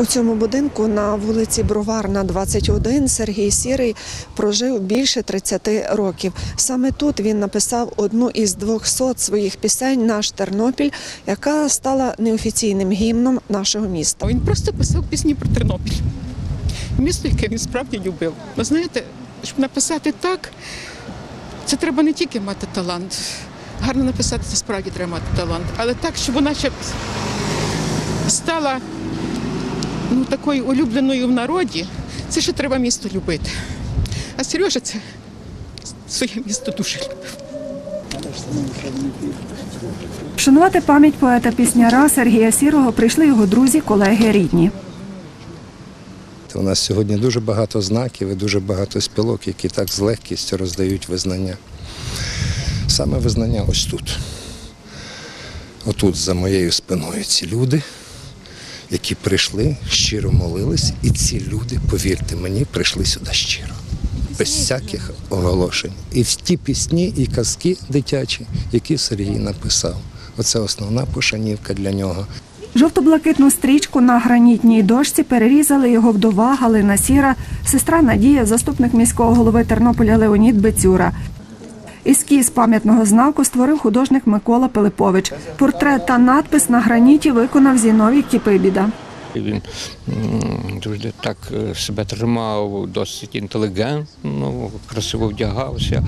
У цьому будинку на вулиці Броварна, 21, Сергій Сірий прожив більше 30 років. Саме тут він написав одну із 200 своїх пісень Наш Тернопіль, яка стала неофіційним гімном нашого міста. Він просто писав пісні про Тернопіль. Місто, яке він справді любив. Ви знаєте, щоб написати так, це треба не тільки мати талант. Гарно написати це справді треба мати талант. Але так, щоб вона ще стала ну, такою улюбленою в народі, це ще треба місто любити. А Сережа це своє місто дуже любив. Вшанувати пам'ять поета пісняра Сергія Сірого прийшли його друзі, колеги, рідні. У нас сьогодні дуже багато знаків і дуже багато спілок, які так з легкістю роздають визнання. Саме визнання ось тут. Отут за моєю спиною ці люди, які прийшли, щиро молились, і ці люди, повірте мені, прийшли сюди щиро. Без всяких оголошень. І в ті пісні, і казки дитячі, які Сергій написав. Оце основна пошанівка для нього. Жовто-блакитну стрічку на гранітній дошці перерізали його вдова Галина Сіра, сестра Надія, заступник міського голови Тернополя Леонід Бецюра. Ескіз пам'ятного знаку створив художник Микола Пилипович. Портрет та надпис на граніті виконав Зіновій Кіпибіда. Він завжди так е, себе тримав, досить інтелігентно, красиво вдягався.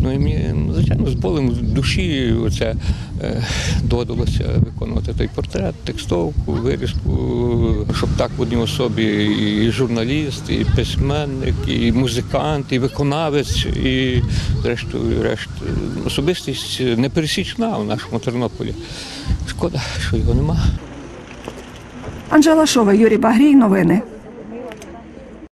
Ну і мені, звичайно, з болем в душі оце, е, доводилося виконувати той портрет, текстовку, вирізку, щоб так в одній особі і журналіст, і письменник, і музикант, і виконавець, і зрештою, решт, особистість непересічна в нашому Тернополі. Шкода, що його нема. Анжела Шова, Юрій Багрій. Новини.